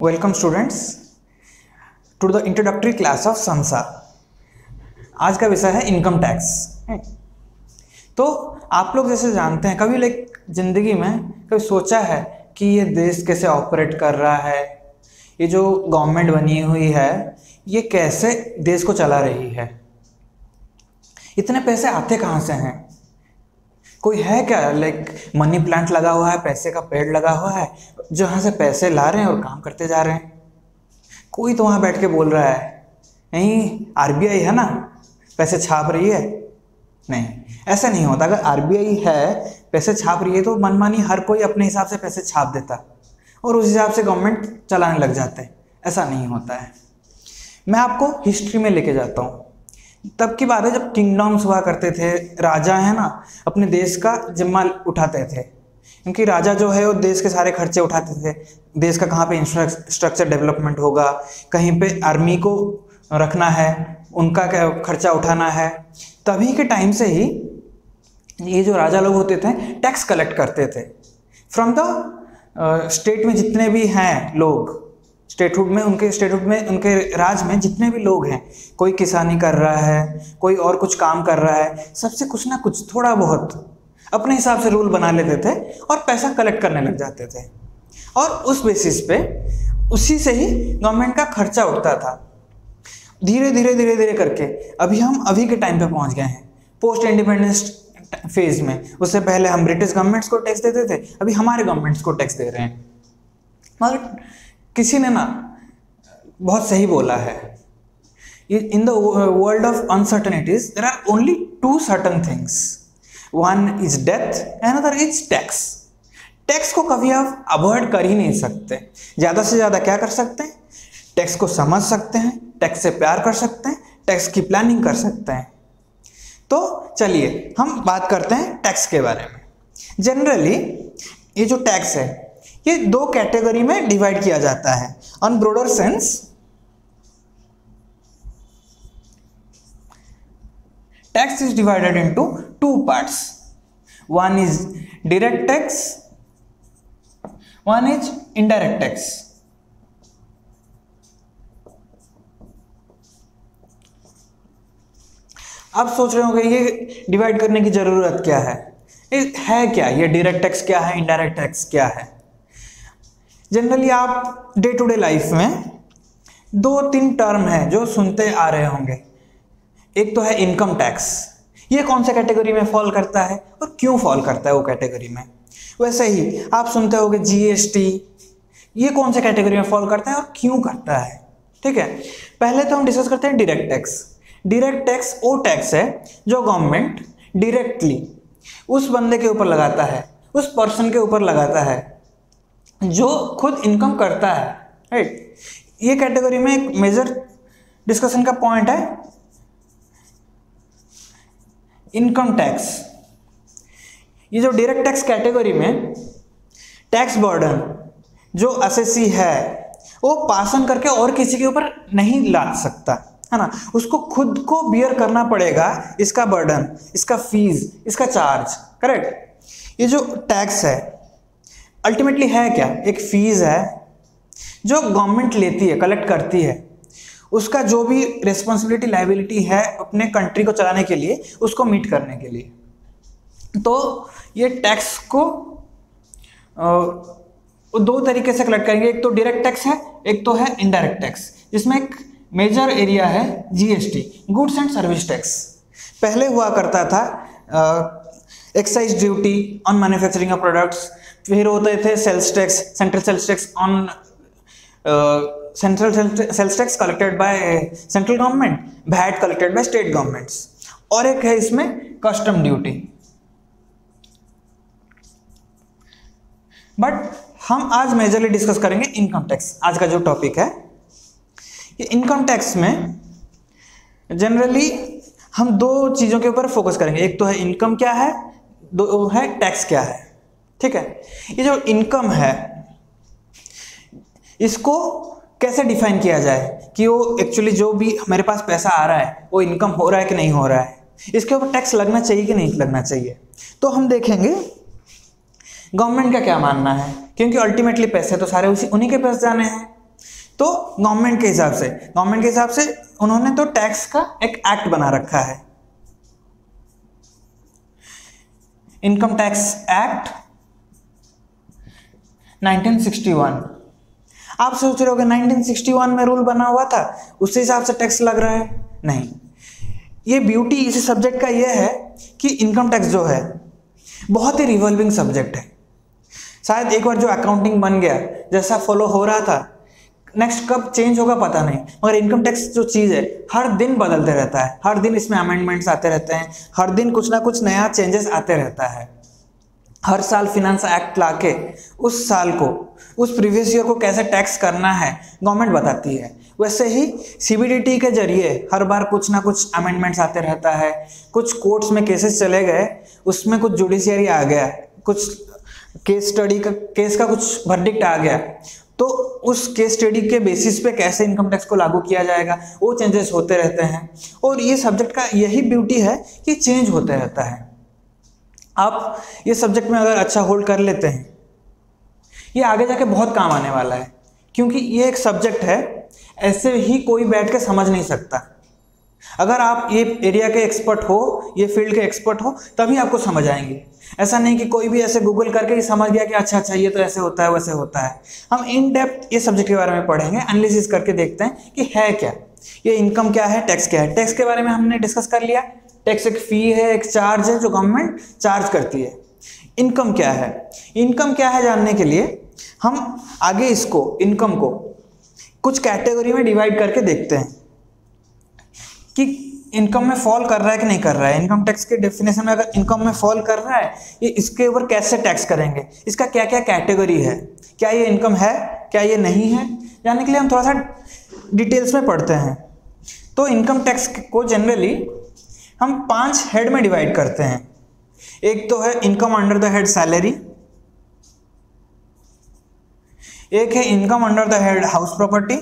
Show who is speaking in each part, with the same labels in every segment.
Speaker 1: Welcome students to the introductory class of संसा आज का विषय है इनकम टैक्स तो आप लोग जैसे जानते हैं, कभी लाइक ज़िंदगी में कभी सोचा है कि ये देश कैसे ऑपरेट कर रहा है? ये जो गवर्नमेंट बनी हुई है, ये कैसे देश को चला रही है? इतने पैसे आते कहाँ से हैं? कोई है क्या? लाइक मनी प्लांट लगा हुआ है, पैसे का पेड़ लगा हुआ है जहाँ से पैसे ला रहे हैं और काम करते जा रहे हैं। कोई तो वहाँ बैठ के बोल रहा है, नहीं आरबीआई है ना? पैसे छाप रही है? नहीं, ऐसा नहीं होता। अगर आरबीआई है, पैसे छाप रही है तो मनमानी हर कोई अपने हिसाब से पैसे छाप देता और उस हिसाब से गवर्नमेंट चलाने लग जाते ऐसा नहीं होता है। मैं आपको हिस्ट्री में लेके जाता हूँ। तब की बात है, जब किंगडम्स हुआ करते थे, राजा है ना, अपने देश का जिम्मा उठाते थे। क्योंकि राजा जो है, वो देश के सारे खर्चे उठाते थे। देश का कहाँ पे इंफ्रास्ट्रक्चर डेवलपमेंट होगा, कहीं पे आर्मी को रखना है, उनका क्या खर्चा उठाना है। तभी के टाइम से ही, ये जो राजा लोग होते थे टैक्स कलेक्ट करते थे। फ्रॉम द स्टेट में जितने भी हैं लोग स्टेटहुड में, उनके स्टेटहुड में, उनके राज में जितने भी लोग हैं, कोई किसानी कर रहा है, कोई और कुछ काम कर रहा है, सबसे कुछ ना कुछ थोड़ा बहुत अपने हिसाब से रूल बना लेते थे और पैसा कलेक्ट करने लग जाते थे। और उस बेसिस पे उसी से ही गवर्नमेंट का खर्चा उठता था। धीरे धीरे धीरे धीरे करके अभी हम अभी के टाइम पे पहुँच गए हैं। पोस्ट इंडिपेंडेंस फ़ेज़ में, उससे पहले हम ब्रिटिश गवर्नमेंट्स को टैक्स देते थे, अभी हमारे गवर्नमेंट्स को टैक्स दे रहे हैं। मगर किसी ने ना बहुत सही बोला है। In the world of uncertainties there are only two certain things one is death another is tax tax को कभी आप अवॉइड कर ही नहीं सकते। ज़्यादा से ज़्यादा क्या कर सकते हैं? टैक्स को समझ सकते हैं टैक्स से प्यार कर सकते हैं टैक्स की प्लानिंग कर सकते हैं। तो चलिए, हम बात करते हैं टैक्स के बारे में। जनरली ये जो टैक्स है ये दो कैटेगरी में डिवाइड किया जाता है। On broader sense tax is divided into two parts. One is direct tax, one is indirect tax. आप सोच रहे होंगे, ये डिवाइड करने की ज़रूरत क्या है? ये है क्या? ये डायरेक्ट टैक्स क्या है? इनडायरेक्ट टैक्स क्या है? जनरली आप डे टू डे लाइफ में दो तीन टर्म है जो सुनते आ रहे होंगे। एक तो है इनकम टैक्स ये कौन से कैटेगरी में फॉल करता है और क्यों फॉल करता है वो कैटेगरी में? वैसे ही आप सुनते होगे जीएसटी ये कौन से कैटेगरी में फॉल करता है और क्यों करता है? ठीक है? पहले तो हम डिस्कस करते हैं डायरेक्ट टैक्स डायरेक्ट टैक्स वो टैक्स है जो गवर्नमेंट डायरेक्टली उस बंदे के ऊपर लगाता है, उस पर्सन के ऊपर लगाता है। जो खुद इनकम करता है राइट ये कैटेगरी में एक मेजर डिस्कशन का पॉइंट है इनकम टैक्स ये जो डायरेक्ट टैक्स कैटेगरी में टैक्स बर्डन जो एसएससी है, वो पासन करके और किसी के ऊपर नहीं ला सकता, है ना? उसको खुद को बियर करना पड़ेगा, इसका बर्डन इसका फ़ीस इसका चार्ज करेक्ट ये जो टैक्स है अल्टीमेटली है क्या? एक फ़ीस है जो गवर्नमेंट लेती है कलेक्ट करती है। उसका जो भी रिस्पॉन्सिबिलिटी लाइबिलिटी है अपने कंट्री को चलाने के लिए, उसको मीट करने के लिए। तो ये टैक्स को दो तरीके से कलेक्ट करेंगे। एक तो डायरेक्ट टैक्स है, एक तो है इनडायरेक्ट टैक्स जिसमें एक मेजर एरिया है GST goods and service tax पहले हुआ करता था excise duty on manufacturing of products फिर होते थे sales tax central sales tax on central sales tax collected by central government VAT collected by state governments. और एक है इसमें कस्टम ड्यूटी बट हम आज मेजरली डिस्कस करेंगे इनकम टैक्स आज का जो टॉपिक है, ये इनकम टैक्स में जनरली हम दो चीज़ों के ऊपर फोकस करेंगे. एक तो है इनकम क्या है, दो है टैक्स क्या है. ठीक है? ये जो इनकम है, इसको कैसे डिफाइन किया जाए कि वो एक्चुअली जो भी मेरे पास पैसा आ रहा है, वो इनकम हो रहा है कि नहीं हो रहा है? इसके ऊपर टैक्स लगना चाहिए कि नहीं लगना चाहिए? तो हम देखेंगे गवर्नमेंट का क्या मानना है? क्योंकि अल्टीमेटली पैसे तो सारे उसी, उन्हीं के पास जाने हैं। तो गवर्नमेंट के हिसाब से गवर्नमेंट के हिसाब से उन्होंने तो टैक्स का एक एक्ट बना रखा है। इनकम टैक्स एक्ट 1961 आप सोच रहे हो 1961 में रूल बना हुआ था? उस हिसाब से टैक्स लग रहा है? नहीं। ये ब्यूटी इस सब्जेक्ट का ये है कि इनकम टैक्स जो है, बहुत ही रिवॉल्विंग सब्जेक्ट है। शायद एक बार जो अकाउंटिंग बन गया, जैसा फॉलो हो रहा था नेक्स्ट कब चेंज होगा पता नहीं, मगर इनकम टैक्स जो चीज़ है, हर दिन बदलते रहता है। हर दिन इसमें अमेंडमेंट्स आते रहते हैं, हर दिन कुछ ना कुछ नया चेंजेस आते रहता है। हर साल फिनेंस एक्ट ला के उस साल को, उस प्रीवियस ईयर को कैसे टैक्स करना है गवर्नमेंट बताती है। वैसे ही सीबीडीटी के ज़रिए हर बार कुछ ना कुछ अमेंडमेंट्स आते रहता है। कुछ कोर्ट्स में केसेस चले गए, उसमें कुछ जुडिशियरी आ गया, कुछ केस स्टडी का केस का कुछ वर्डिक्ट आ गया। तो उस केस स्टडी के बेसिस पे कैसे इनकम टैक्स को लागू किया जाएगा, वो चेंजेस होते रहते हैं। और ये सब्जेक्ट का यही ब्यूटी है कि चेंज होते रहता है। आप ये सब्जेक्ट में अगर अच्छा होल्ड कर लेते हैं, ये आगे जाके बहुत काम आने वाला है, क्योंकि ये एक सब्जेक्ट है, ऐसे ही कोई बैठ के समझ नहीं सकता। अगर आप ये एरिया के एक्सपर्ट हो, ये फ़ील्ड के एक्सपर्ट हो, तभी आपको समझ आएँगे। ऐसा नहीं कि कोई भी ऐसे गूगल करके ही समझ गया कि अच्छा अच्छा ये तो ऐसे होता है, वैसे होता है। हम इन डेप्थ ये सब्जेक्ट के बारे में पढ़ेंगे एनालिसिस करके देखते हैं कि है क्या। ये इनकम क्या है टैक्स क्या है। टैक्स के बारे में हमने डिस्कस कर लिया। टैक्स एक फ़ी है, एक चार्ज है जो गवर्नमेंट चार्ज करती है। इनकम क्या है? इनकम क्या है जानने के लिए? हम आगे इसको इनकम को कुछ कैटेगरी में डिवाइड करके देखते हैं कि इनकम में फॉल कर रहा है कि नहीं कर रहा है। इनकम टैक्स के डेफिनेशन में अगर इनकम में फॉल कर रहा है, ये इसके ऊपर कैसे टैक्स करेंगे? इसका क्या क्या कैटेगरी है? क्या ये इनकम है? क्या ये नहीं है? जानने के लिए हम थोड़ा सा डिटेल्स में पढ़ते हैं। तो इनकम टैक्स को जनरली हम पाँच हेड में डिवाइड करते हैं। एक तो है income under the head salary एक है income under the head house property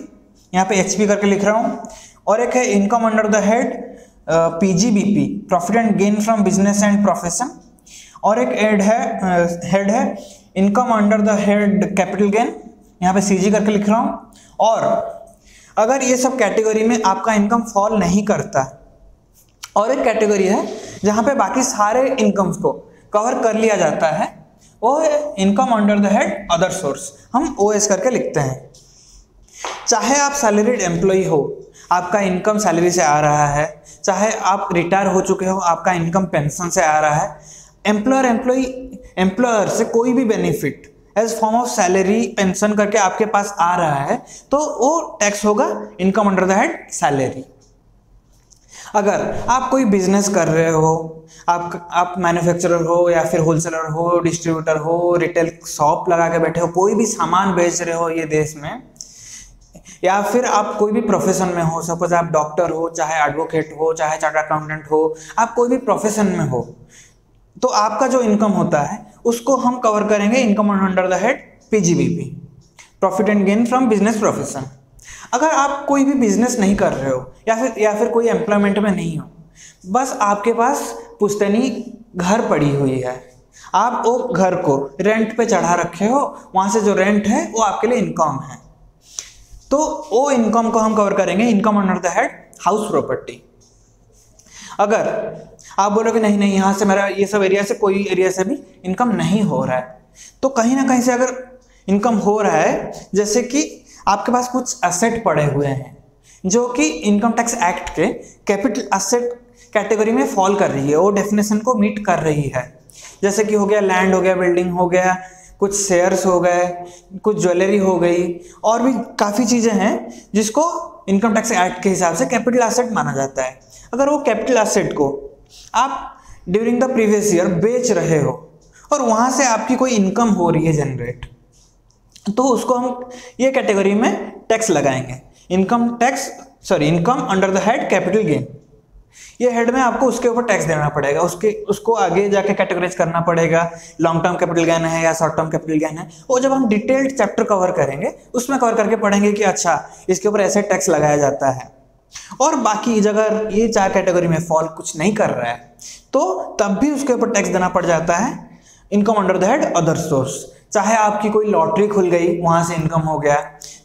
Speaker 1: यहाँ पे एचपी करके लिख रहा हूँ, और एक है income under the head PGBP profit and gain from business and profession और एक एड है हेड है income under the head capital gain यहाँ पे सीजी करके लिख रहा हूँ, और अगर ये सब कैटेगरी में आपका इनकम फॉल नहीं करता और एक कैटेगरी है जहाँ पे बाकी सारे इनकम्स को कवर कर लिया जाता है। वो है income under the head other source हम ओ एस करके लिखते हैं। चाहे आप सैलरीड एम्प्लॉय हो, आपका इनकम सैलरी से आ रहा है, चाहे आप रिटायर हो चुके हो, आपका इनकम पेंशन से आ रहा है एम्प्लॉयर एम्प्लॉय एम्प्लॉयर से कोई भी benefit as form of salary pension करके आपके पास आ रहा है तो वो टैक्स होगा income under the head salary अगर आप कोई बिज़नेस कर रहे हो, आप आप मैन्युफैक्चरर हो या फिर होलसेलर हो डिस्ट्रीब्यूटर हो रिटेल शॉप लगा के बैठे हो, कोई भी सामान बेच रहे हो ये देश में, या फिर आप कोई भी प्रोफेशन में हो सपोज़ आप डॉक्टर हो, चाहे एडवोकेट हो, चाहे चार्ट अकाउंटेंट हो, आप कोई भी प्रोफेशन में हो तो आपका जो इनकम होता है, उसको हम कवर करेंगे income under the head PGBP profit and gain from business profession अगर आप कोई भी बिज़नेस नहीं कर रहे हो, या फिर या फिर कोई एम्प्लॉयमेंट में नहीं हो, बस आपके पास पुश्तनी घर पड़ी हुई है। आप वो घर को रेंट पे चढ़ा रखे हो, वहाँ से जो रेंट है, वो आपके लिए इनकम है। तो वो इनकम को हम कवर करेंगे income under the head house property अगर आप बोलोगे नहीं नहीं, यहाँ से मेरा, ये सब एरिया से, कोई एरिया से भी इनकम नहीं हो रहा है तो कहीं ना कहीं से अगर इनकम हो रहा है, जैसे कि आपके पास कुछ असेट पड़े हुए हैं, जो कि इनकम टैक्स एक्ट के कैपिटल असेट कैटेगरी में फॉल कर रही है, वो डेफिनेशन को मीट कर रही है। जैसे कि हो गया लैंड हो गया बिल्डिंग हो गया कुछ शेयर्स हो गए, कुछ ज्वेलरी हो गई, और भी काफ़ी चीज़ें हैं जिसको इनकम टैक्स एक्ट के हिसाब से कैपिटल असेट माना जाता है। अगर वो कैपिटल असेट को आप ड्यूरिंग द प्रीवियस ईयर बेच रहे हो, और वहाँ से आपकी कोई इनकम हो रही है जनरेट तो उसको हम ये कैटेगरी में टैक्स लगाएँगे। Income tax sorry income under the head capital gain ये हेड में आपको उसके ऊपर टैक्स देना पड़ेगा। उसके, उसको आगे जाके कैटेगराइज करना पड़ेगा। लॉन्ग टर्म कैपिटल गेन है या शॉर्ट टर्म कैपिटल गेन है। वो जब हम डिटेल्ड चैप्टर कवर करेंगे, उसमें कवर करके पढ़ेंगे कि अच्छा इसके ऊपर ऐसे टैक्स लगाया जाता है। और बाकी अगर ये चार कैटेगरी में फॉल कुछ नहीं कर रहा है। तो तब भी उसके ऊपर टैक्स देना पड़ जाता है। Income under the head other source चाहे आपकी कोई लॉटरी खुल गई, वहाँ से इनकम हो गया,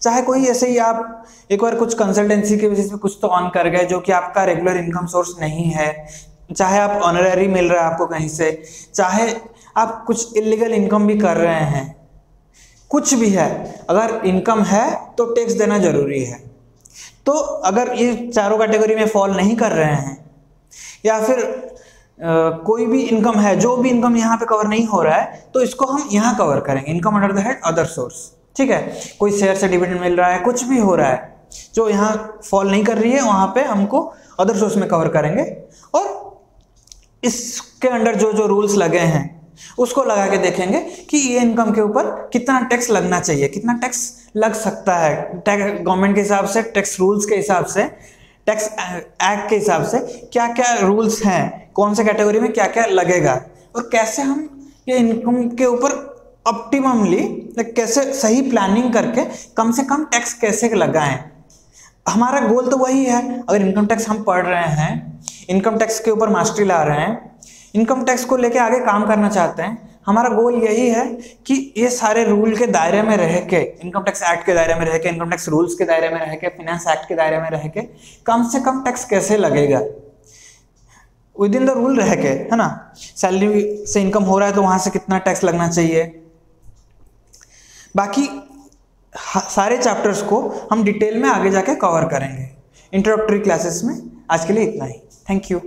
Speaker 1: चाहे कोई ऐसे ही आप एक बार कुछ कंसल्टेंसी के बेसिस पे कुछ तो ऑन कर गए जो कि आपका रेगुलर इनकम सोर्स नहीं है। चाहे आप ऑनररी मिल रहा है आपको कहीं से, चाहे आप कुछ इलीगल इनकम भी कर रहे हैं, कुछ भी है, अगर इनकम है तो टैक्स देना ज़रूरी है। तो अगर ये चारों कैटेगरी में फॉल नहीं कर रहे हैं, या फिर कोई भी इनकम है, जो भी इनकम यहाँ पे कवर नहीं हो रहा है तो इसको हम यहाँ कवर करेंगे income under the head other source ठीक है? कोई शेयर से डिविडेंड मिल रहा है, कुछ भी हो रहा है, जो यहाँ फॉल नहीं कर रही है, वहाँ पे हमको अदर सोर्स में कवर करेंगे। और इसके अंडर जो जो रूल्स लगे हैं, उसको लगा के देखेंगे कि ये इनकम के ऊपर कितना टैक्स लगना चाहिए, कितना टैक्स लग सकता है। गवर्नमेंट के हिसाब से टैक्स रूल्स के हिसाब से टैक्स एक्ट के हिसाब से क्या क्या रूल्स हैं कौन से कैटेगरी में क्या क्या लगेगा और कैसे हम ये इनकम के ऊपर ऑप्टिममली कैसे सही प्लानिंग करके कम से कम टैक्स कैसे लगाएँ। हमारा गोल तो वही है, अगर इनकम टैक्स हम पढ़ रहे हैं, इनकम टैक्स के ऊपर मास्टरी ला रहे हैं, इनकम टैक्स को लेके आगे काम करना चाहते हैं हमारा गोल यही है कि ये सारे रूल के दायरे में रह के इनकम टैक्स एक्ट के दायरे में रह के इनकम टैक्स रूल्स के दायरे में रह के फिनेंस एक्ट के दायरे में रह के, कम से कम टैक्स कैसे लगेगा? विद इन द रूल रह के, है ना? सैलरी से इनकम हो रहा है तो वहाँ से कितना टैक्स लगना चाहिए? बाकी सारे चैप्टर्स को हम डिटेल में आगे जाके कवर करेंगे। इंट्रोडक्टरी क्लासेस में आज के लिए इतना ही। Thank you